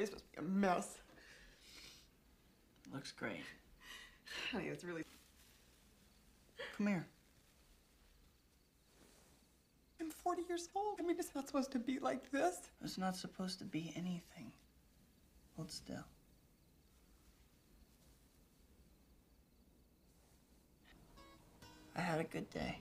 It's supposed to be a mess. Looks great. Honey, it's really. Come here. I'm 40 years old. I mean, it's not supposed to be like this. It's not supposed to be anything. Hold still. I had a good day.